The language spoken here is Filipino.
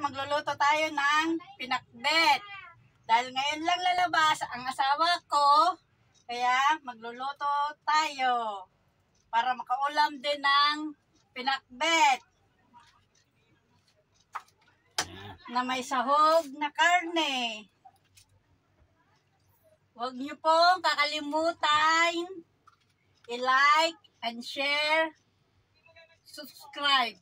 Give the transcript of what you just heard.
magluluto tayo ng pinakbet. Dahil ngayon lang lalabas ang asawa ko, kaya magluluto tayo para makaulam din ng pinakbet na may sahog na karne. Huwag niyo pong kakalimutan i-like and share, subscribe.